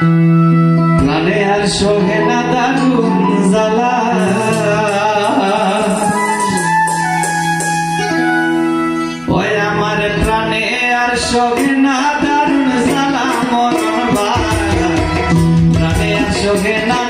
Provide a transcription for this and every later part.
মানে প্রাণে আর শোভে না দারুণ জালা ওই প্রাণে আর না প্রাণে আর না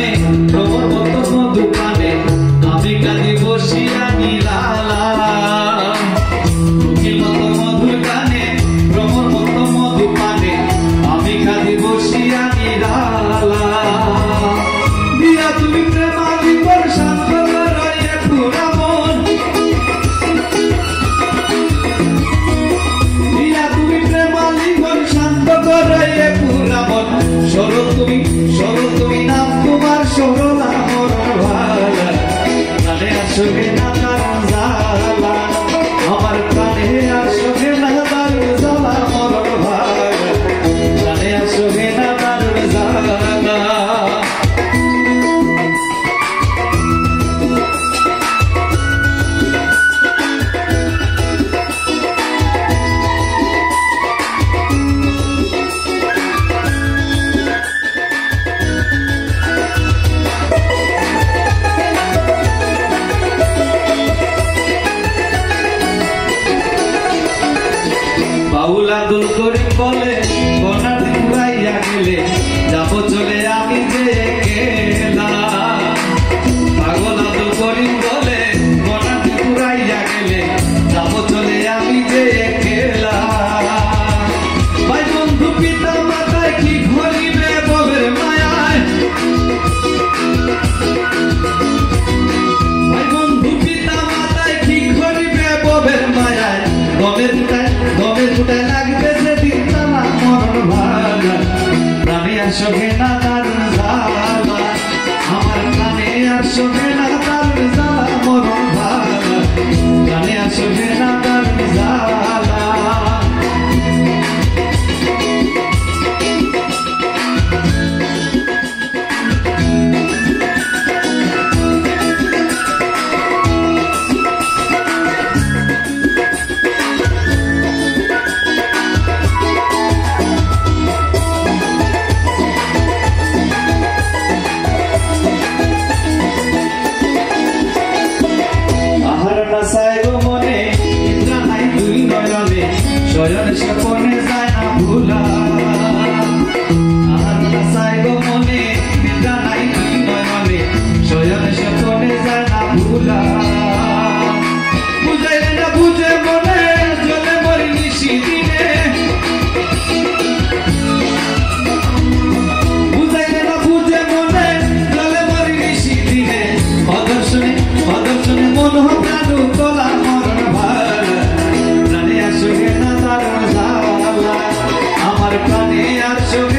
oh আর শোভে না তার জ্বালা। আমার কানে আর শোভে না তার জ্বালা। মরণ দয়ার স্বপনে যায় না ভুলা আর নাসাই গো মনে মিলটা নাই তুই নয় মনে সয়ন স্বপনে যায় না ভুলা আমার কানে আর শুনে